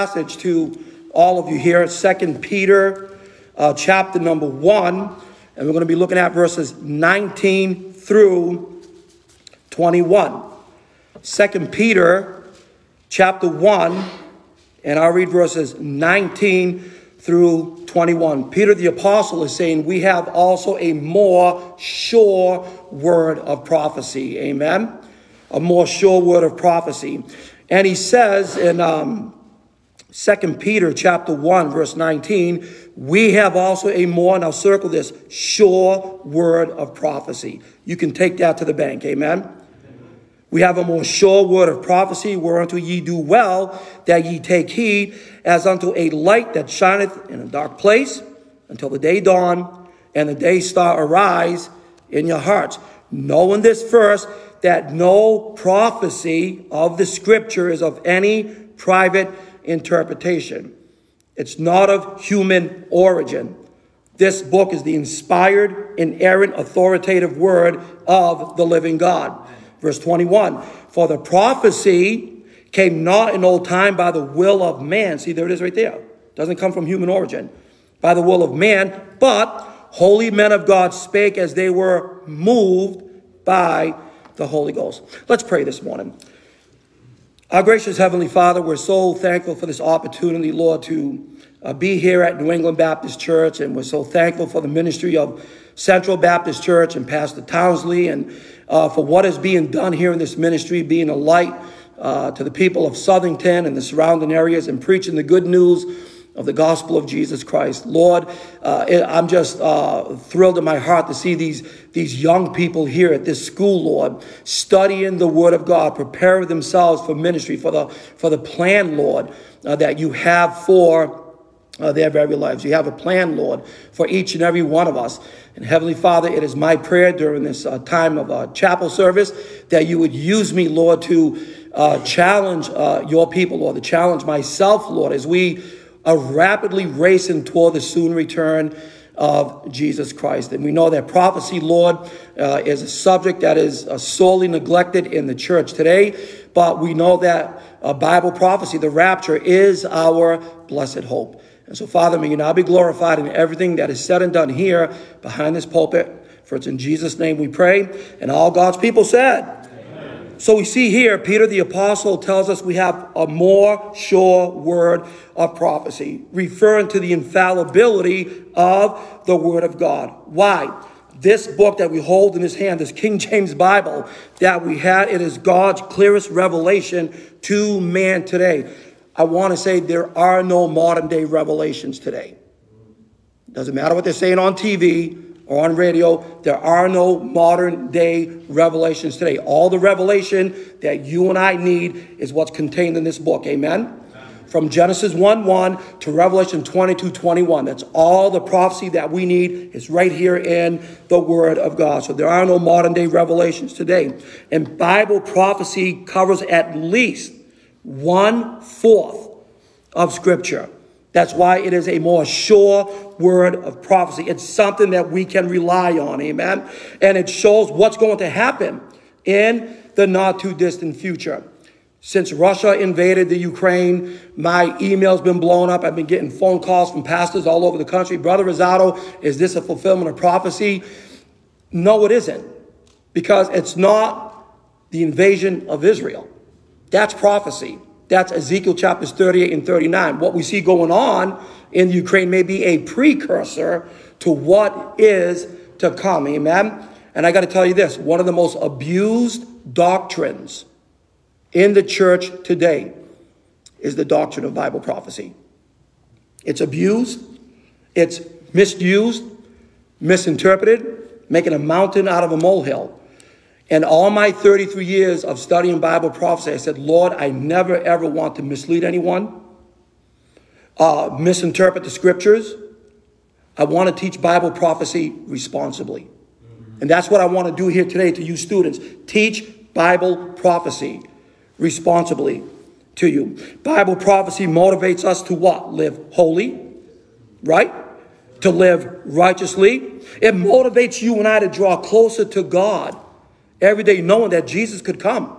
passage to all of you here, Second Peter uh, chapter number 1, and we're going to be looking at verses 19 through 21. Second Peter chapter 1, and I'll read verses 19 through 21. Peter the apostle is saying, We have also a more sure word of prophecy. Amen. A more sure word of prophecy. And he says in um, 2 Peter chapter 1, verse 19, we have also a more, I'll circle this, sure word of prophecy. You can take that to the bank. Amen. We have a more sure word of prophecy, whereunto ye do well that ye take heed, as unto a light that shineth in a dark place, until the day dawn and the day star arise in your hearts. Knowing this first, that no prophecy of the scripture is of any private interpretation. It's not of human origin. This book is the inspired, inerrant, authoritative word of the living God. Verse 21 For the prophecy came not in old time by the will of man. See, there it is right there. Doesn't come from human origin. By the will of man, but holy men of God spake as they were moved by the Holy Ghost. Let's pray this morning. Our gracious Heavenly Father, we're so thankful for this opportunity, Lord, to uh, be here at New England Baptist Church, and we're so thankful for the ministry of Central Baptist Church and Pastor Townsley, and uh, for what is being done here in this ministry, being a light uh, to the people of Southington and the surrounding areas, and preaching the good news of the gospel of Jesus Christ. Lord, uh, I'm just uh, thrilled in my heart to see these, these young people here at this school, Lord, studying the word of God, preparing themselves for ministry, for the, for the plan, Lord, uh, that you have for uh, their very lives. You have a plan, Lord, for each and every one of us. And Heavenly Father, it is my prayer during this uh, time of uh, chapel service that you would use me, Lord, to challenge your people, Lord, to challenge myself, Lord, as we are rapidly racing toward the soon return of Jesus Christ. And we know that prophecy, Lord, uh, is a subject that is uh, sorely neglected in the church today. But we know that uh, Bible prophecy, the rapture, is our blessed hope. And so, Father, may you now be glorified in everything that is said and done here behind this pulpit. For it's in Jesus' name we pray. And all God's people said, so we see here, Peter the apostle tells us we have a more sure word of prophecy, referring to the infallibility of the word of God. Why? This book that we hold in his hand, this King James Bible that we had, it is God's clearest revelation to man today. I want to say there are no modern day revelations today. Doesn't matter what they're saying on TV, on radio, there are no modern day revelations today. All the revelation that you and I need is what's contained in this book. Amen? From Genesis 1 1 to Revelation 22 21. That's all the prophecy that we need is right here in the Word of God. So there are no modern day revelations today. And Bible prophecy covers at least one fourth of Scripture. That's why it is a more sure word of prophecy. It's something that we can rely on. Amen. And it shows what's going to happen in the not too distant future. Since Russia invaded the Ukraine, my email's been blown up. I've been getting phone calls from pastors all over the country. Brother Rosado, is this a fulfillment of prophecy? No, it isn't. Because it's not the invasion of Israel. That's prophecy. That's Ezekiel chapters 38 and 39. What we see going on in Ukraine may be a precursor to what is to come. Amen. And I got to tell you this one of the most abused doctrines in the church today is the doctrine of Bible prophecy. It's abused, it's misused, misinterpreted, making a mountain out of a molehill. And all my 33 years of studying Bible prophecy, I said, Lord, I never ever want to mislead anyone, uh, misinterpret the scriptures. I want to teach Bible prophecy responsibly. And that's what I want to do here today to you students. Teach Bible prophecy responsibly to you. Bible prophecy motivates us to what? Live holy, right? To live righteously. It motivates you and I to draw closer to God every day knowing that Jesus could come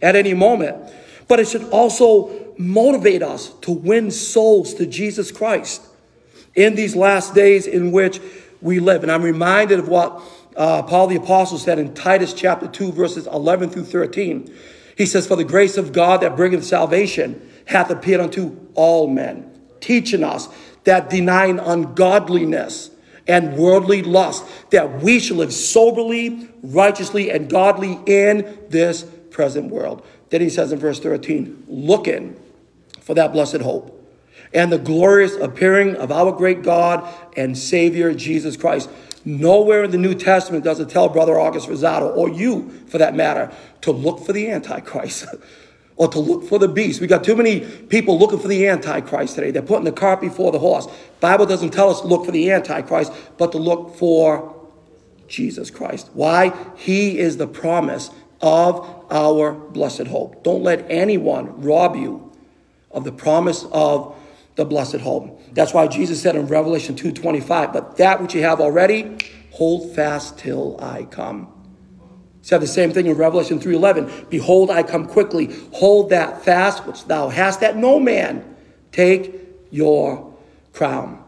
at any moment. But it should also motivate us to win souls to Jesus Christ in these last days in which we live. And I'm reminded of what uh, Paul the Apostle said in Titus chapter 2, verses 11 through 13. He says, For the grace of God that bringeth salvation hath appeared unto all men, teaching us that denying ungodliness and worldly lust, that we should live soberly, righteously, and godly in this present world. Then he says in verse 13, looking for that blessed hope and the glorious appearing of our great God and Savior Jesus Christ. Nowhere in the New Testament does it tell Brother August Rosado, or you for that matter, to look for the Antichrist. or to look for the beast. We got too many people looking for the Antichrist today. They're putting the cart before the horse. Bible doesn't tell us to look for the Antichrist, but to look for Jesus Christ. Why? He is the promise of our blessed hope. Don't let anyone rob you of the promise of the blessed hope. That's why Jesus said in Revelation 2:25, "But that which you have already, hold fast till I come." He said the same thing in Revelation 3:11, "Behold, I come quickly. Hold that fast which thou hast, that no man take your crown."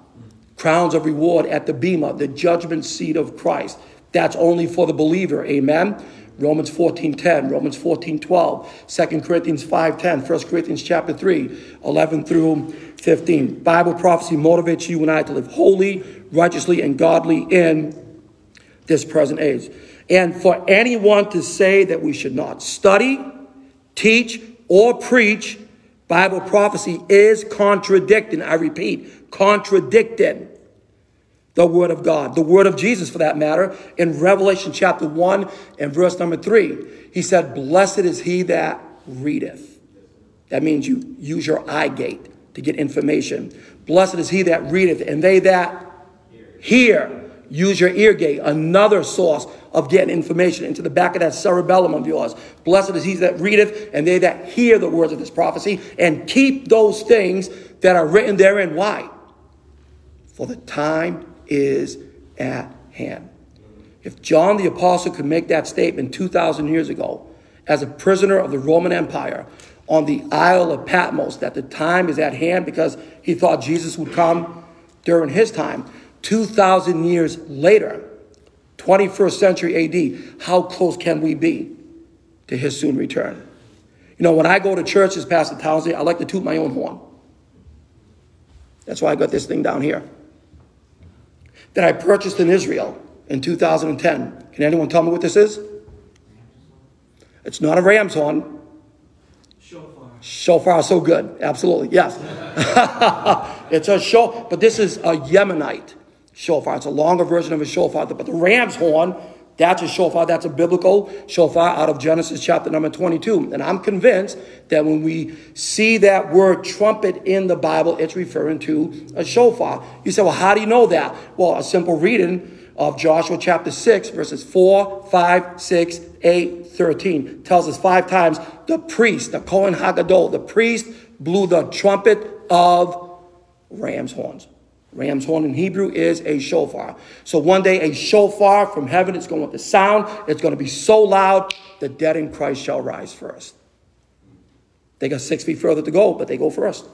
Crowns of reward at the bema, the judgment seat of Christ. That's only for the believer. Amen. Romans 14:10, Romans 14:12, 2 Corinthians 5:10, 1 Corinthians chapter 3, 11 through 15. Bible prophecy motivates you and I to live holy, righteously, and godly in this present age. And for anyone to say that we should not study, teach, or preach Bible prophecy is contradicting, I repeat, contradicting the Word of God, the Word of Jesus for that matter. In Revelation chapter 1 and verse number 3, he said, Blessed is he that readeth. That means you use your eye gate to get information. Blessed is he that readeth, and they that hear. Use your ear gate, another source of getting information into the back of that cerebellum of yours. Blessed is he that readeth, and they that hear the words of this prophecy, and keep those things that are written therein. Why? For the time is at hand. If John the Apostle could make that statement 2,000 years ago, as a prisoner of the Roman Empire on the Isle of Patmos, that the time is at hand because he thought Jesus would come during his time, 2,000 years later, 21st century AD, how close can we be to his soon return? You know, when I go to church as Pastor Townsley, I like to toot my own horn. That's why I got this thing down here that I purchased in Israel in 2010. Can anyone tell me what this is? It's not a ram's horn. Shofar. Shofar, so good. Absolutely, yes. it's a shofar, but this is a Yemenite shofar. It's a longer version of a shofar. But the ram's horn, that's a shofar. That's a biblical shofar out of Genesis chapter number 22. And I'm convinced that when we see that word trumpet in the Bible, it's referring to a shofar. You say, well, how do you know that? Well, a simple reading of Joshua chapter 6, verses 4, 5, 6, 8, 13 tells us five times the priest, the Kohen Hagadol, the priest blew the trumpet of ram's horns. Ram's horn in Hebrew is a shofar. So one day a shofar from heaven is going to sound. It's going to be so loud, the dead in Christ shall rise first. They got six feet further to go, but they go first.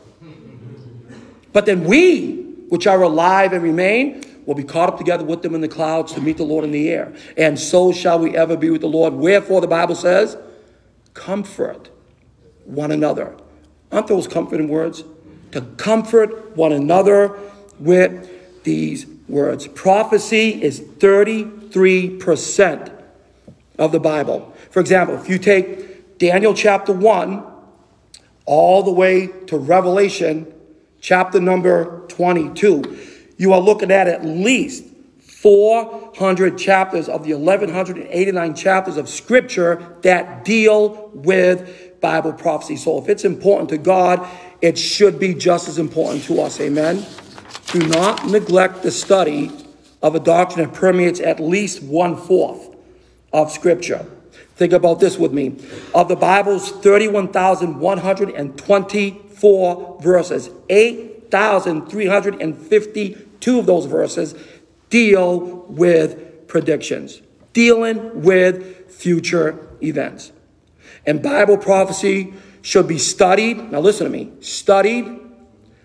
But then we, which are alive and remain, will be caught up together with them in the clouds to meet the Lord in the air. And so shall we ever be with the Lord. Wherefore, the Bible says, comfort one another. Aren't those comforting words? To comfort one another with these words. Prophecy is 33% of the Bible. For example, if you take Daniel chapter 1 all the way to Revelation chapter number 22, you are looking at at least 400 chapters of the 1189 chapters of scripture that deal with Bible prophecy. So if it's important to God, it should be just as important to us. Amen. Do not neglect the study of a doctrine that permeates at least one fourth of Scripture. Think about this with me. Of the Bible's 31,124 verses, 8,352 of those verses deal with predictions, dealing with future events. And Bible prophecy should be studied. Now, listen to me studied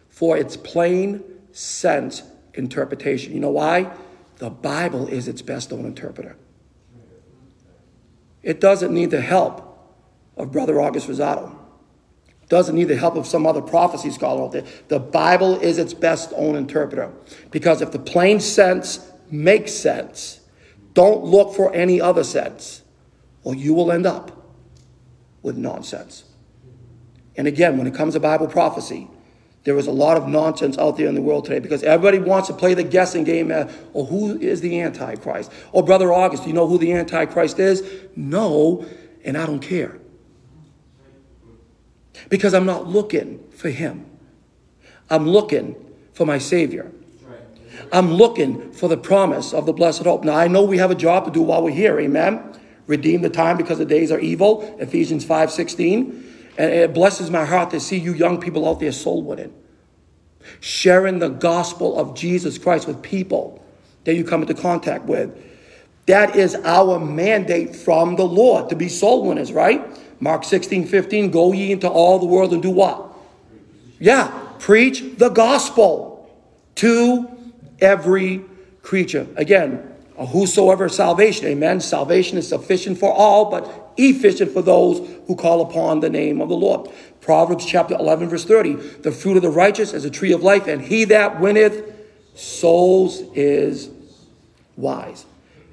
for its plain sense interpretation. You know why? The Bible is its best known interpreter. It doesn't need the help of Brother August Rosado. Doesn't need the help of some other prophecy scholar out there. The Bible is its best own interpreter. Because if the plain sense makes sense, don't look for any other sense, or you will end up with nonsense. And again, when it comes to Bible prophecy, there is a lot of nonsense out there in the world today because everybody wants to play the guessing game at, oh, who is the Antichrist? Oh, Brother August, do you know who the Antichrist is? No, and I don't care because I'm not looking for him. I'm looking for my Savior. I'm looking for the promise of the blessed hope. Now, I know we have a job to do while we're here. Amen. Redeem the time because the days are evil. Ephesians 5 16. And it blesses my heart to see you young people out there soul winning, sharing the gospel of Jesus Christ with people that you come into contact with. That is our mandate from the Lord to be soul winners, right? Mark 16, 15, go ye into all the world and do what? Yeah, preach the gospel to every creature. Again, whosoever salvation, amen. Salvation is sufficient for all, but efficient for those who call upon the name of the Lord. Proverbs chapter 11, verse 30 The fruit of the righteous is a tree of life, and he that winneth souls is wise.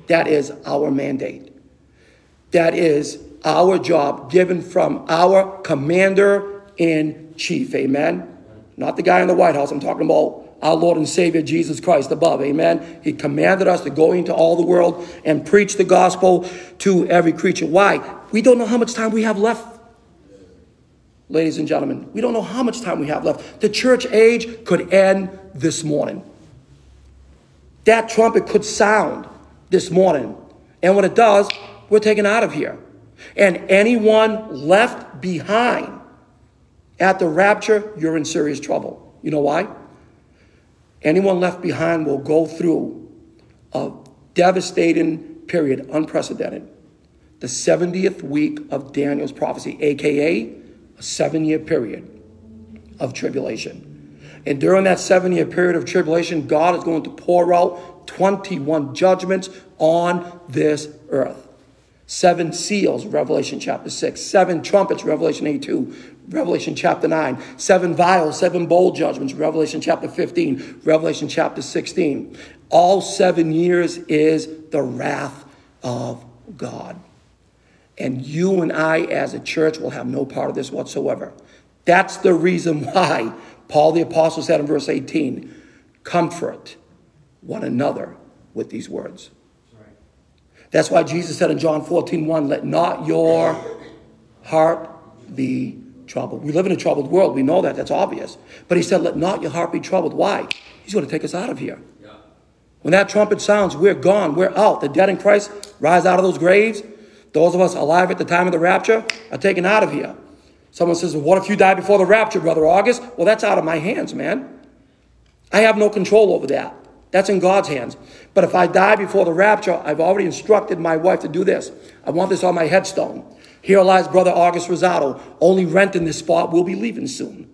That is our mandate. That is our job given from our commander in chief. Amen. Not the guy in the White House. I'm talking about our Lord and Savior Jesus Christ above. Amen. He commanded us to go into all the world and preach the gospel to every creature. Why? We don't know how much time we have left. Ladies and gentlemen, we don't know how much time we have left. The church age could end this morning. That trumpet could sound this morning. And when it does, we're taken out of here. And anyone left behind at the rapture, you're in serious trouble. You know why? Anyone left behind will go through a devastating period, unprecedented. The 70th week of Daniel's prophecy, aka a seven year period of tribulation. And during that seven year period of tribulation, God is going to pour out 21 judgments on this earth. Seven seals, Revelation chapter 6. Seven trumpets, Revelation 8 2. Revelation chapter 9. Seven vials, seven bowl judgments, Revelation chapter 15. Revelation chapter 16. All seven years is the wrath of God. And you and I, as a church, will have no part of this whatsoever. That's the reason why Paul the Apostle said in verse 18, Comfort one another with these words. That's why Jesus said in John 14, 1, let not your heart be troubled. We live in a troubled world. We know that. That's obvious. But he said, let not your heart be troubled. Why? He's going to take us out of here. When that trumpet sounds, we're gone. We're out. The dead in Christ rise out of those graves. Those of us alive at the time of the rapture are taken out of here. Someone says, well, what if you die before the rapture, Brother August? Well, that's out of my hands, man. I have no control over that. That's in God's hands. But if I die before the rapture, I've already instructed my wife to do this. I want this on my headstone. Here lies Brother August Rosado, only renting this spot. We'll be leaving soon.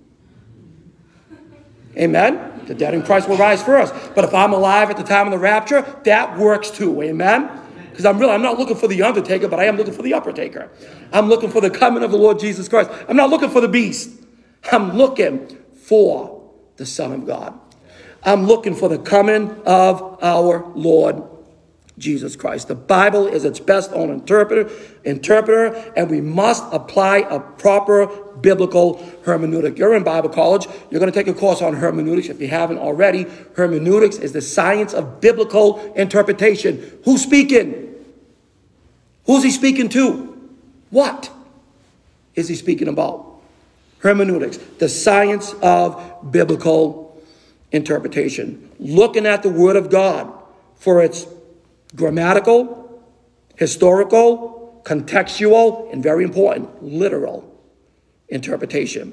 Amen? The dead in Christ will rise first. But if I'm alive at the time of the rapture, that works too. Amen? Because I'm really, I'm not looking for the undertaker, but I am looking for the upper taker. I'm looking for the coming of the Lord Jesus Christ. I'm not looking for the beast. I'm looking for the Son of God. I'm looking for the coming of our Lord Jesus Christ. The Bible is its best own interpreter, interpreter, and we must apply a proper biblical hermeneutic. You're in Bible college. You're going to take a course on hermeneutics if you haven't already. Hermeneutics is the science of biblical interpretation. Who's speaking? Who's he speaking to? What is he speaking about? Hermeneutics, the science of biblical interpretation, looking at the Word of God for its grammatical, historical, contextual, and very important, literal interpretation.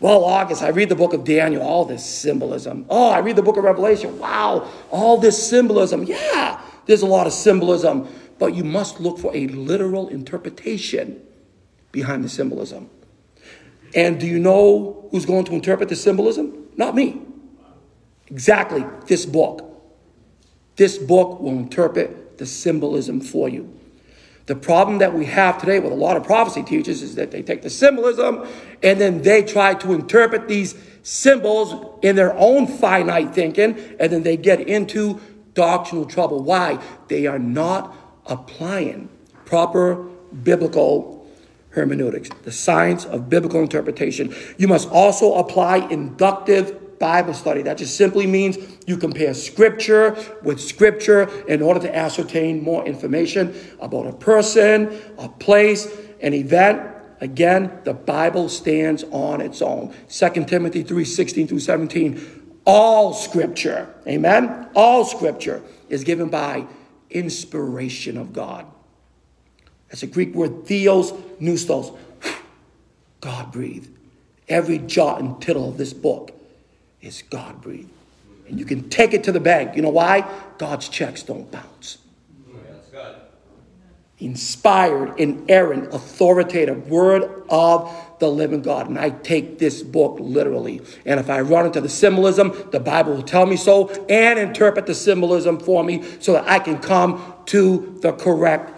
Well, August, I read the book of Daniel, all this symbolism. Oh, I read the book of Revelation. Wow, all this symbolism. Yeah, there's a lot of symbolism, but you must look for a literal interpretation behind the symbolism. And do you know who's going to interpret the symbolism? Not me. Exactly this book. This book will interpret the symbolism for you. The problem that we have today with a lot of prophecy teachers is that they take the symbolism and then they try to interpret these symbols in their own finite thinking, and then they get into doctrinal trouble. Why? They are not applying proper biblical hermeneutics, the science of biblical interpretation. You must also apply inductive Bible study. That just simply means you compare scripture with scripture in order to ascertain more information about a person, a place, an event. Again, the Bible stands on its own. 2 Timothy 3 16 through 17. All scripture, amen? All scripture is given by inspiration of God. That's a Greek word, theos, pneustos. God breathed. Every jot and tittle of this book is God breathed. And you can take it to the bank. You know why? God's checks don't bounce. Inspired, inerrant, authoritative word of the living God. And I take this book literally. And if I run into the symbolism, the Bible will tell me so and interpret the symbolism for me so that I can come to the correct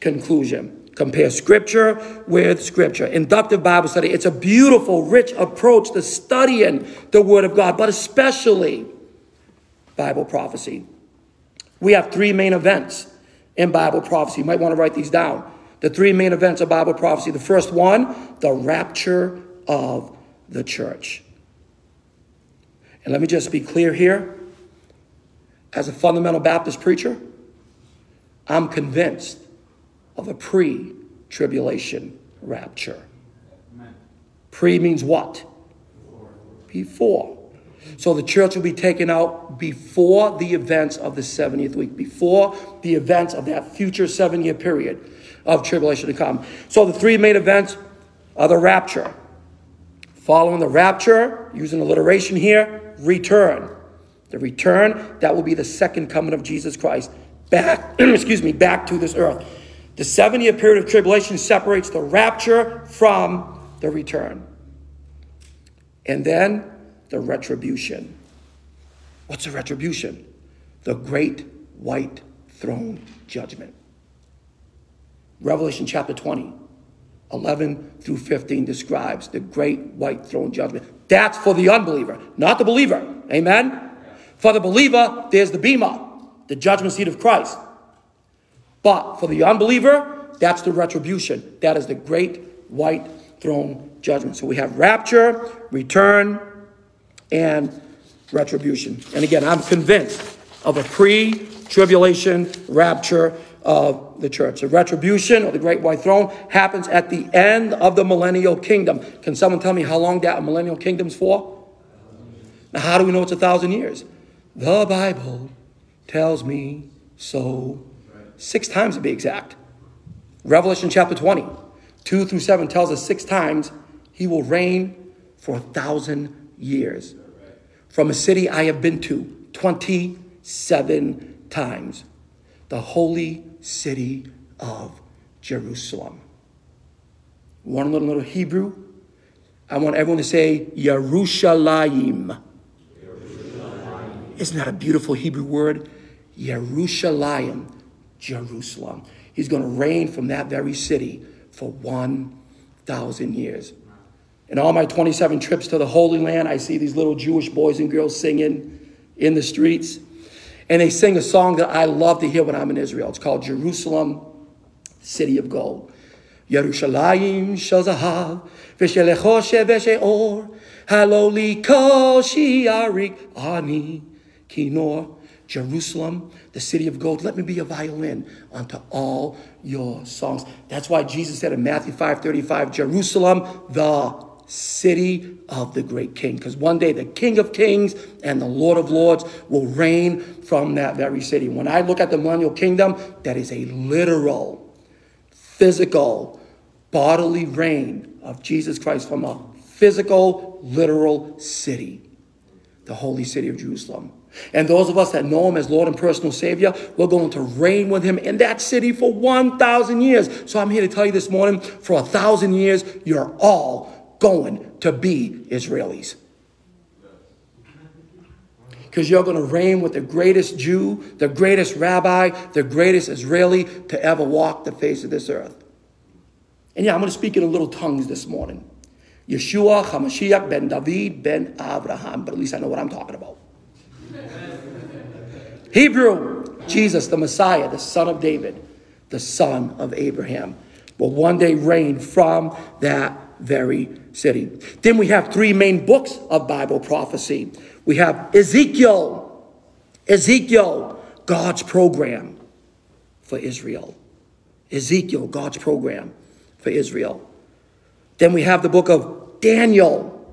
conclusion. Compare scripture with scripture. Inductive Bible study. It's a beautiful, rich approach to studying the Word of God, but especially Bible prophecy. We have three main events in Bible prophecy. You might want to write these down. The three main events of Bible prophecy. The first one, the rapture of the church. And let me just be clear here. As a fundamental Baptist preacher, I'm convinced of a pre tribulation rapture. Pre means what? Before. So the church will be taken out before the events of the 70th week, before the events of that future seven year period of tribulation to come. So the three main events are the rapture. Following the rapture, using alliteration here, return. The return, that will be the second coming of Jesus Christ back, excuse me, back to this earth. The seven year period of tribulation separates the rapture from the return. And then the retribution. What's a retribution? The great white throne judgment. Revelation chapter 20, 11 through 15 describes the great white throne judgment. That's for the unbeliever, not the believer. Amen? For the believer, there's the Bema, the judgment seat of Christ. But for the unbeliever, that's the retribution. That is the great white throne judgment. So we have rapture, return, and retribution. And again, I'm convinced of a pre tribulation rapture of the church. The retribution of the great white throne happens at the end of the millennial kingdom. Can someone tell me how long that millennial kingdom's for? Now, how do we know it's a thousand years? The Bible tells me so six times to be exact. Revelation chapter 20, 2 through 7 tells us six times he will reign for a thousand years. From a city I have been to 27 times, the holy city of Jerusalem. One little, little Hebrew. I want everyone to say Yerushalayim. Isn't that a beautiful Hebrew word? Yerushalayim. Jerusalem. He's going to reign from that very city for 1,000 years. In all my 27 trips to the Holy Land, I see these little Jewish boys and girls singing in the streets. And they sing a song that I love to hear when I'm in Israel. It's called Jerusalem, City of Gold. V'she'or, haloli kol shi'arik ani kinor. Jerusalem, the city of gold, let me be a violin unto all your songs. That's why Jesus said in Matthew 5:35, Jerusalem, the city of the great king. Because one day the King of Kings and the Lord of Lords will reign from that very city. When I look at the millennial kingdom, that is a literal, physical, bodily reign of Jesus Christ from a physical, literal city, the holy city of Jerusalem. And those of us that know him as Lord and personal Savior, we're going to reign with him in that city for 1,000 years. So I'm here to tell you this morning for a thousand years, you're all going to be Israelis. Because you're going to reign with the greatest Jew, the greatest rabbi, the greatest Israeli to ever walk the face of this earth. And yeah, I'm going to speak in a little tongues this morning. Yeshua HaMashiach ben David ben Abraham, but at least I know what I'm talking about. Hebrew, Jesus, the Messiah, the son of David, the son of Abraham, will one day reign from that very city. Then we have three main books of Bible prophecy. We have Ezekiel, Ezekiel, God's program for Israel. Ezekiel, God's program for Israel. Then we have the book of Daniel,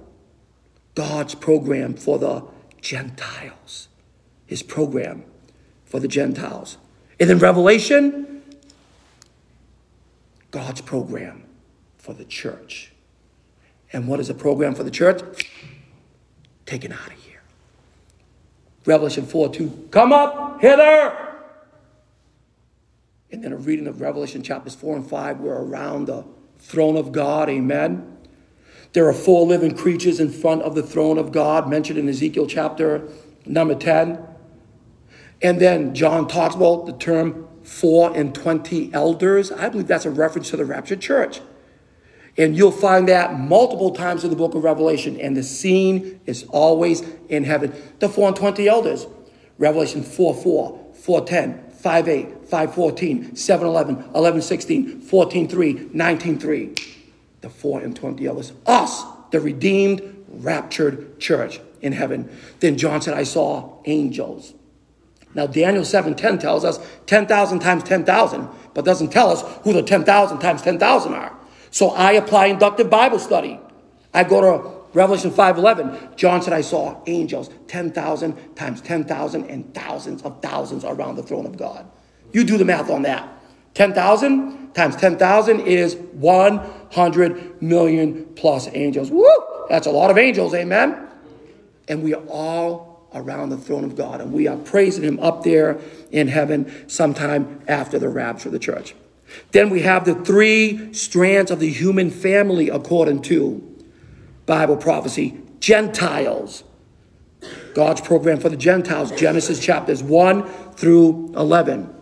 God's program for the Gentiles, his program for the Gentiles. And then Revelation, God's program for the church. And what is a program for the church? Taken out of here. Revelation 4 2, come up hither. And then a reading of Revelation chapters 4 and 5, we're around the throne of God. Amen. There are four living creatures in front of the throne of God, mentioned in Ezekiel chapter number 10. And then John talks about the term four and 20 elders. I believe that's a reference to the raptured church. And you'll find that multiple times in the book of Revelation. And the scene is always in heaven. The four and 20 elders. Revelation 4 4, 4 10, 5 8, 5 14, 7 11, 11 16, 14 3, 19 3. The 4 and 20 elders. Us, the redeemed, raptured church in heaven. Then John said, I saw angels. Now, Daniel 7 10 tells us 10,000 times 10,000, but doesn't tell us who the 10,000 times 10,000 are. So I apply inductive Bible study. I go to Revelation 5:11. John said I saw angels 10,000 times 10,000 and thousands of thousands around the throne of God. You do the math on that. 10,000 times 10,000 is 100 million plus angels. Woo! That's a lot of angels, amen. And we are all around the throne of God and we are praising him up there in heaven sometime after the rapture of the church. Then we have the three strands of the human family according to Bible prophecy Gentiles. God's program for the Gentiles, Genesis chapters 1 through 11.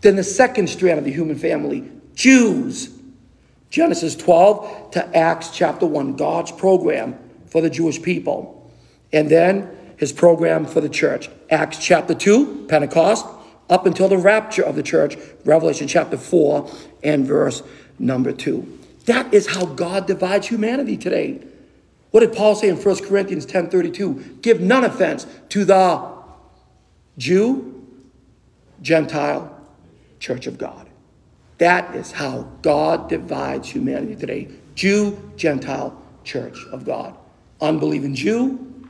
Then the second strand of the human family, Jews. Genesis 12 to Acts chapter 1, God's program for the Jewish people. And then his program for the church, Acts chapter 2, Pentecost, up until the rapture of the church, Revelation chapter 4 and verse number 2. That is how God divides humanity today. What did Paul say in 1 Corinthians 10:32? Give none offense to the Jew, Gentile, church of God. That is how God divides humanity today. Jew, Gentile, church of God. Unbelieving Jew,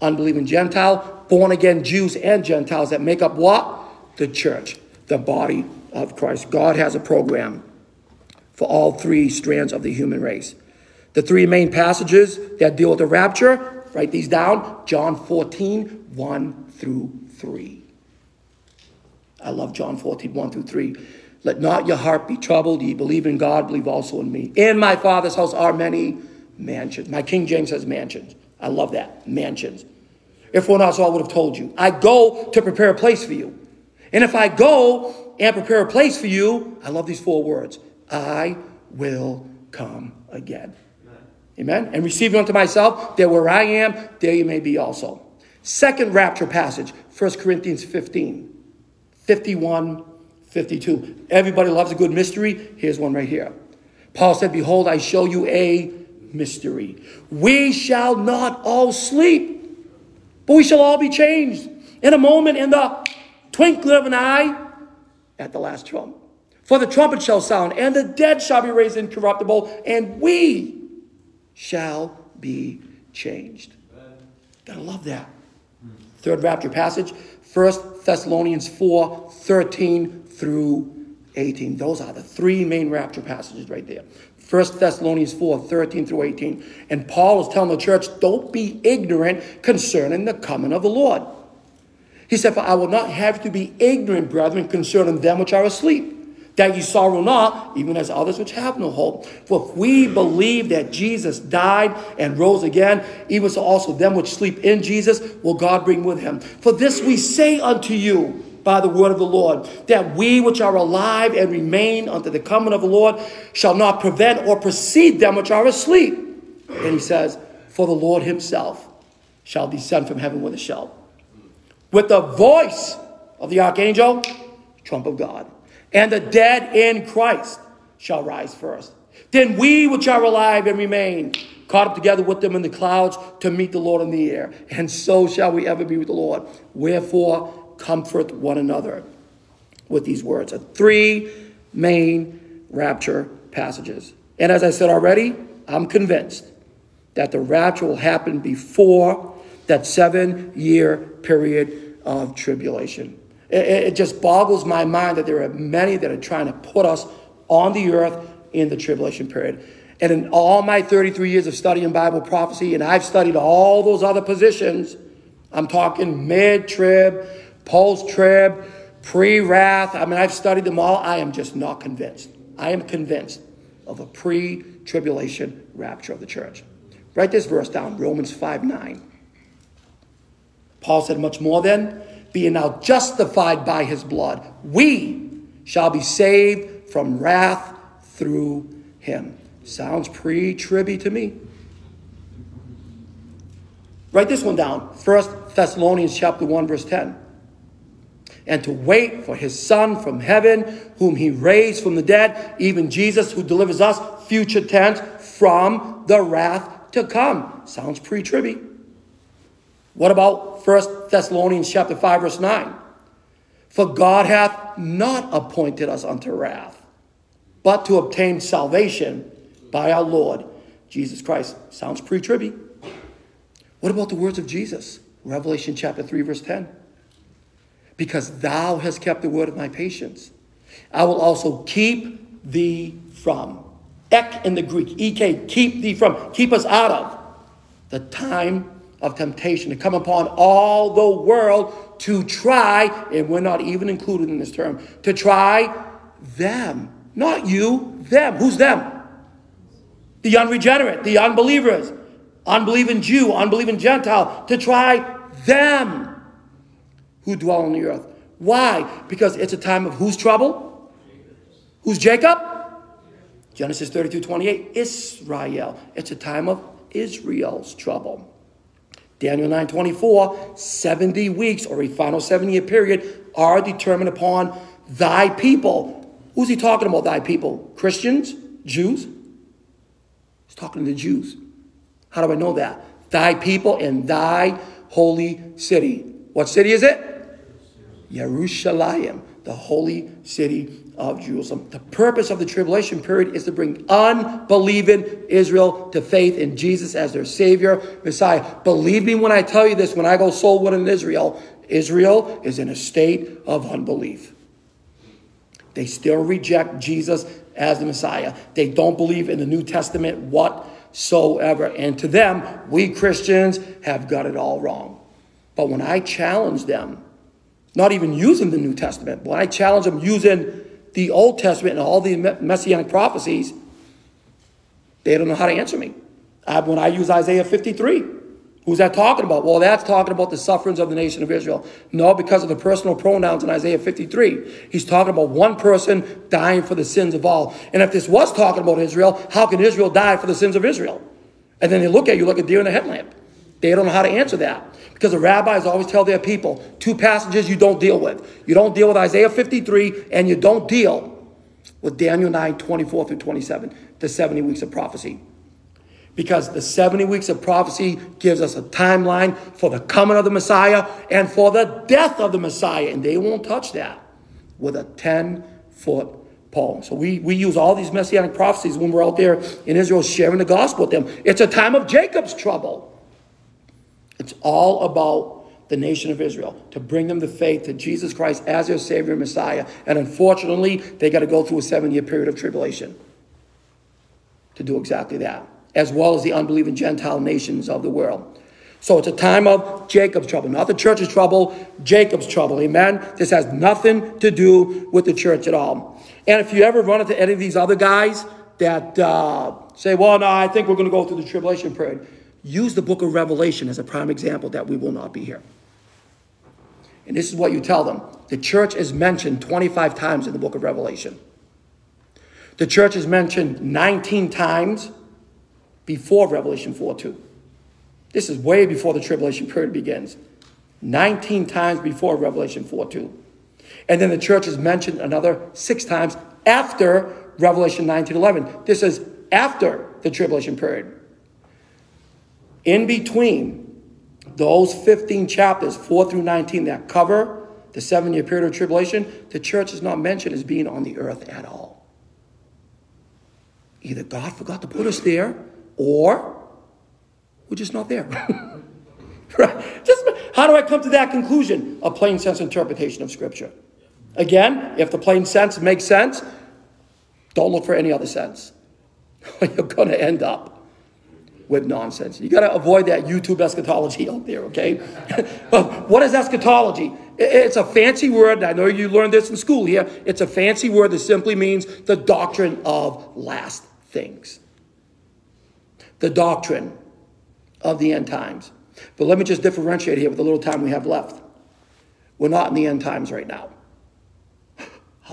unbelieving Gentile, born again Jews and Gentiles that make up what? the church, the body of Christ. God has a program for all three strands of the human race. The three main passages that deal with the rapture, write these down John 14, 1 through 3. I love John 14, 1 through 3. Let not your heart be troubled. Ye believe in God, believe also in me. In my Father's house are many mansions. My King James says mansions. I love that. Mansions. If one else, I would have told you. I go to prepare a place for you. And if I go and prepare a place for you, I love these four words I will come again. Amen. And receive unto myself, that where I am, there you may be also. Second rapture passage, 1 Corinthians 15, 51, 52. Everybody loves a good mystery. Here's one right here. Paul said, Behold, I show you a mystery. We shall not all sleep, but we shall all be changed in a moment, in the twinkling of an eye at the last trump. For the trumpet shall sound, and the dead shall be raised incorruptible, and we shall be changed. Gotta love that. Third rapture passage, 1 Thessalonians 4 13 through 18. Those are the three main rapture passages right there. 1 Thessalonians 4 13 through 18. And Paul is telling the church, don't be ignorant concerning the coming of the Lord. He said, For I will not have to be ignorant, brethren, concerning them which are asleep, that ye sorrow not, even as others which have no hope. For if we believe that Jesus died and rose again, even so also them which sleep in Jesus will God bring with him. For this we say unto you by the word of the Lord, that we which are alive and remain unto the coming of the Lord shall not prevent or precede them which are asleep. And he says, For the Lord himself shall descend from heaven with a shout, with the voice of the archangel, trump of God and the dead in Christ shall rise first. Then we which are alive and remain, caught up together with them in the clouds to meet the Lord in the air. And so shall we ever be with the Lord. Wherefore, comfort one another with these words. Three main rapture passages. And as I said already, I'm convinced that the rapture will happen before that seven year period of tribulation. It, it just boggles my mind that there are many that are trying to put us on the earth in the tribulation period. And in all my 33 years of studying Bible prophecy, and I've studied all those other positions, I'm talking mid trib, post trib, pre wrath. I mean, I've studied them all. I am just not convinced. I am convinced of a pre tribulation rapture of the church. Write this verse down Romans 5 9. Paul said, Much more then, being now justified by his blood, we shall be saved from wrath through him. Sounds pre tribby to me. Write this one down. 1 Thessalonians chapter 1, verse 10. And to wait for his son from heaven, whom he raised from the dead, even Jesus, who delivers us, future tense, from the wrath to come. Sounds pretty tribby. What about 1 Thessalonians chapter 5 verse 9? For God hath not appointed us unto wrath, but to obtain salvation by our Lord Jesus Christ. Sounds pretty trippy. What about the words of Jesus? Revelation chapter 3 verse 10. Because thou hast kept the word of my patience, I will also keep thee from. Ek in the Greek, ek, keep thee from, keep us out of the time of temptation to come upon all the world to try, and we're not even included in this term, to try them. Not you, them. Who's them? The unregenerate, the unbelievers, unbelieving Jew, unbelieving Gentile, to try them who dwell on the earth. Why? Because it's a time of whose trouble? Who's Jacob? Genesis 32 28. Israel. It's a time of Israel's trouble. Daniel 9 24, 70 weeks or a final seven year period are determined upon thy people. Who's he talking about, thy people? Christians? Jews? He's talking to the Jews. How do I know that? Thy people in thy holy city. What city is it? Jerusalem, the holy city of Jerusalem. The purpose of the tribulation period is to bring unbelieving Israel to faith in Jesus as their Savior, Messiah. Believe me when I tell you this, when I go soul winning in Israel, Israel is in a state of unbelief. They still reject Jesus as the Messiah. They don't believe in the New Testament whatsoever. And to them, we Christians have got it all wrong. But when I challenge them, not even using the New Testament, when I challenge them using the Old Testament and all the messianic prophecies, they don't know how to answer me. When I use Isaiah 53, who's that talking about? Well, that's talking about the sufferings of the nation of Israel. No, because of the personal pronouns in Isaiah 53. He's talking about one person dying for the sins of all. And if this was talking about Israel, how can Israel die for the sins of Israel? And then they look at you like a deer in the headlamp. They don't know how to answer that. Because the rabbis always tell their people two passages you don't deal with. You don't deal with Isaiah 53, and you don't deal with Daniel 9 24 through 27, the 70 weeks of prophecy. Because the 70 weeks of prophecy gives us a timeline for the coming of the Messiah and for the death of the Messiah, and they won't touch that with a 10 foot pole. So we, we use all these messianic prophecies when we're out there in Israel sharing the gospel with them. It's a time of Jacob's trouble. It's all about the nation of Israel to bring them to faith to Jesus Christ as their Savior and Messiah. And unfortunately, they got to go through a seven year period of tribulation to do exactly that, as well as the unbelieving Gentile nations of the world. So it's a time of Jacob's trouble, not the church's trouble, Jacob's trouble. Amen. This has nothing to do with the church at all. And if you ever run into any of these other guys that uh, say, well, no, I think we're going to go through the tribulation period, use the book of Revelation as a prime example that we will not be here. And this is what you tell them the church is mentioned 25 times in the book of Revelation. The church is mentioned 19 times before Revelation 4 2. This is way before the tribulation period begins. 19 times before Revelation 4 2. And then the church is mentioned another six times after Revelation 19 11. This is after the tribulation period. In between those 15 chapters, 4 through 19, that cover the seven year period of tribulation, the church is not mentioned as being on the earth at all. Either God forgot to put us there, or we're just not there. right? Just how do I come to that conclusion? A plain sense interpretation of Scripture. Again, if the plain sense makes sense, don't look for any other sense. You're going to end up with nonsense. You got to avoid that YouTube eschatology out there, okay? But what is eschatology? It's a fancy word. I know you learned this in school here. It's a fancy word that simply means the doctrine of last things. The doctrine of the end times. But let me just differentiate here with the little time we have left. We're not in the end times right now.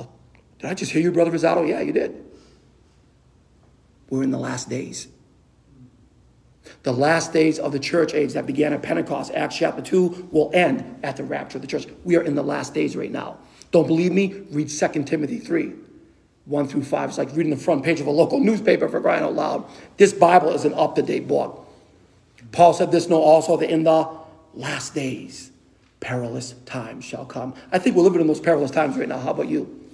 did I just hear you, Brother Rosado? Yeah, you did. We're in the last days. The last days of the church age that began at Pentecost, Acts chapter 2, will end at the rapture of the church. We are in the last days right now. Don't believe me? Read 2 Timothy 3, 1 through 5. It's like reading the front page of a local newspaper for crying out loud. This Bible is an up to date book. Paul said this, know also that in the last days, perilous times shall come. I think we're living in those perilous times right now. How about you?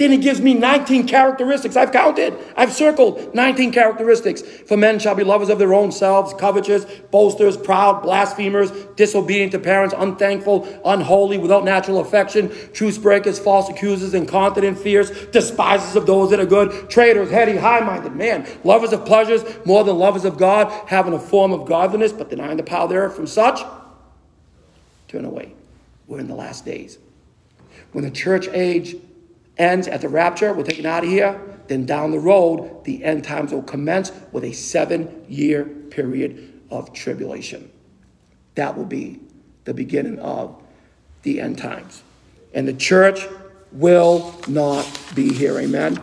Then he gives me 19 characteristics. I've counted. I've circled 19 characteristics. For men shall be lovers of their own selves, covetous, boasters, proud, blasphemers, disobedient to parents, unthankful, unholy, without natural affection, truce breakers, false accusers, incontinent, fierce, despisers of those that are good, traitors, heady, high-minded, man, lovers of pleasures more than lovers of God, having a form of godliness, but denying the power thereof from such. Turn away. We're in the last days. When the church age ends at the rapture, we're taken out of here, then down the road, the end times will commence with a seven year period of tribulation. That will be the beginning of the end times. And the church will not be here. Amen.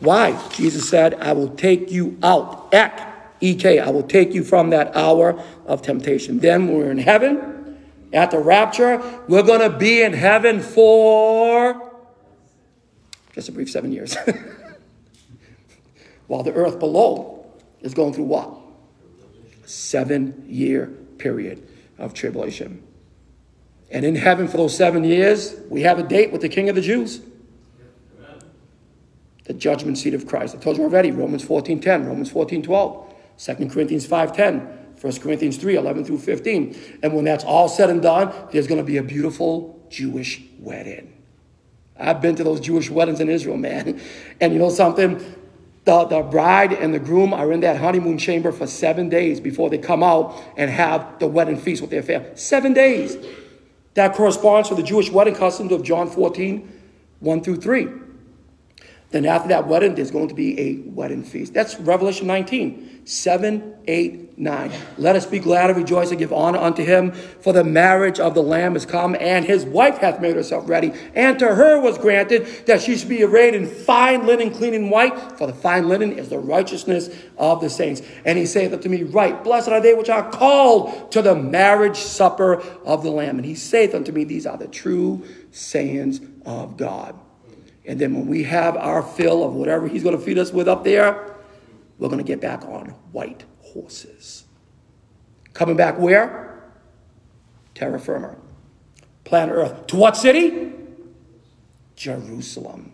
Why? Jesus said, I will take you out. Ek, EK, I will take you from that hour of temptation. Then when we're in heaven, at the rapture, we're going to be in heaven for just a brief seven years. While the earth below is going through what? A seven year period of tribulation. And in heaven for those seven years, we have a date with the King of the Jews. The judgment seat of Christ. I told you already, Romans 14 10, Romans 14 12, 2 Corinthians 5 10, 1 Corinthians 3 11 through 15. And when that's all said and done, there's going to be a beautiful Jewish wedding. I've been to those Jewish weddings in Israel, man. And you know something? The, the bride and the groom are in that honeymoon chamber for seven days before they come out and have the wedding feast with their family. Seven days. That corresponds to the Jewish wedding customs of John 14, 1 through 3. Then after that wedding, there's going to be a wedding feast. That's Revelation 19, 7, 8, 9. Let us be glad and rejoice and give honor unto him, for the marriage of the Lamb is come, and his wife hath made herself ready. And to her was granted that she should be arrayed in fine linen, clean and white, for the fine linen is the righteousness of the saints. And he saith unto me, Write, blessed are they which are called to the marriage supper of the Lamb. And he saith unto me, These are the true sayings of God. And then when we have our fill of whatever he's going to feed us with up there, we're going to get back on white horses. Coming back where? Terra firma. Planet Earth. To what city? Jerusalem.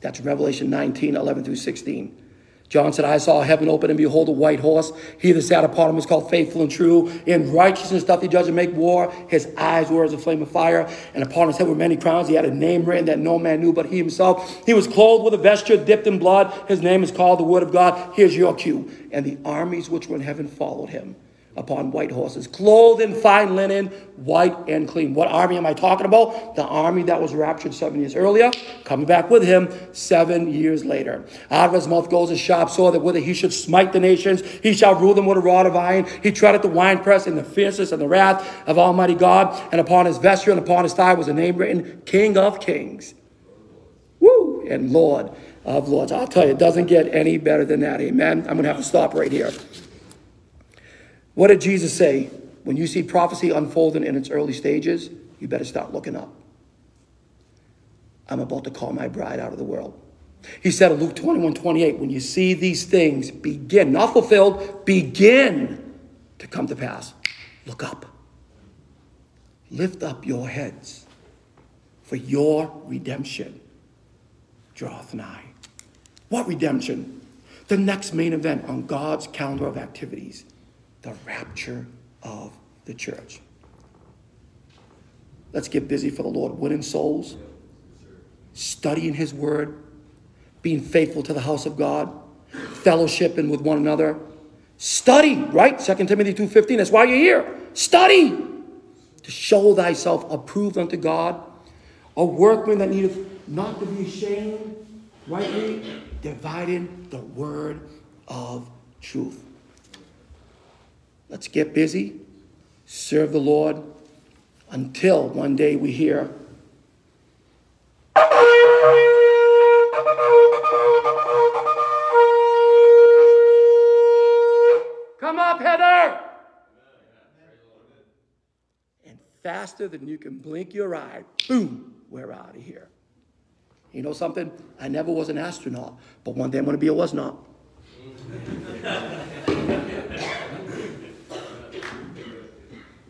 That's Revelation 19, 11 through 16. John said, I saw heaven open and behold a white horse. He that sat upon him was called faithful and true. In righteousness doth he judge and make war. His eyes were as a flame of fire. And upon his head were many crowns. He had a name written that no man knew but he himself. He was clothed with a vesture dipped in blood. His name is called the Word of God. Here's your cue. And the armies which were in heaven followed him upon white horses, clothed in fine linen, white and clean. What army am I talking about? The army that was raptured seven years earlier, coming back with him seven years later. Out of his mouth goes a sharp sword that whether he should smite the nations. He shall rule them with a rod of iron. He treadeth the winepress in the fierceness and the wrath of Almighty God. And upon his vesture and upon his thigh was a name written, King of Kings. Woo! And Lord of Lords. I'll tell you, it doesn't get any better than that. Amen. I'm going to have to stop right here. What did Jesus say? When you see prophecy unfolding in its early stages, you better start looking up. I'm about to call my bride out of the world. He said in Luke 21 28, when you see these things begin, not fulfilled, begin to come to pass, look up. Lift up your heads, for your redemption draweth nigh. What redemption? The next main event on God's calendar of activities the rapture of the church. Let's get busy for the Lord, winning souls, studying His Word, being faithful to the house of God, fellowshipping with one another. Study, right? 2 Timothy 2.15, that's why you're here. Study to show thyself approved unto God, a workman that needeth not to be ashamed, rightly dividing the word of truth. Let's get busy, serve the Lord until one day we hear. Come up, hither! And faster than you can blink your eye, boom, we're out of here. You know something? I never was an astronaut, but one day I'm going to be a was not.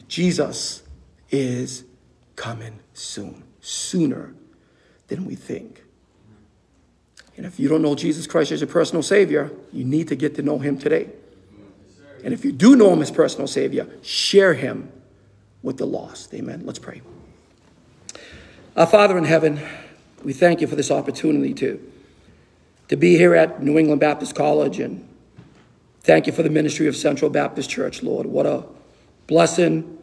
Jesus is coming soon, sooner than we think. And if you don't know Jesus Christ as your personal Savior, you need to get to know Him today. And if you do know Him as personal Savior, share Him with the lost. Amen. Let's pray. Our Father in heaven, we thank you for this opportunity to, to be here at New England Baptist College and thank you for the ministry of Central Baptist Church, Lord. What a blessing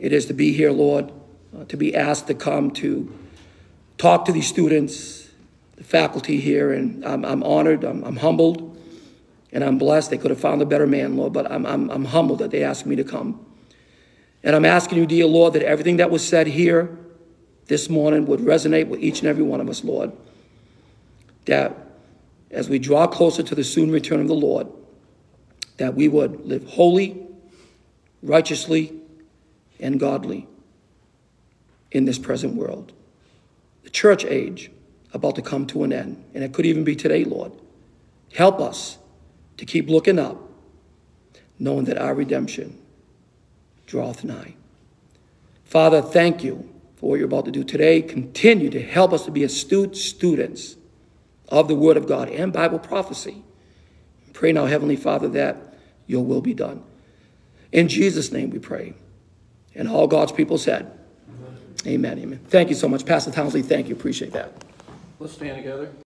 it is to be here, Lord, uh, to be asked to come to talk to these students, the faculty here, and I'm, I'm honored, I'm, I'm, humbled, and I'm blessed. They could have found a better man, Lord, but I'm, I'm, I'm humbled that they asked me to come. And I'm asking you, dear Lord, that everything that was said here this morning would resonate with each and every one of us, Lord. That as we draw closer to the soon return of the Lord, that we would live holy, righteously, and godly in this present world. The church age about to come to an end, and it could even be today, Lord. Help us to keep looking up, knowing that our redemption draweth nigh. Father, thank you for what you're about to do today. Continue to help us to be astute students of the Word of God and Bible prophecy. Pray now, Heavenly Father, that your will be done. In Jesus' name we pray. And all God's people said, Amen. Amen. Thank you so much. Pastor Townsley, thank you. Appreciate that. Let's stand together.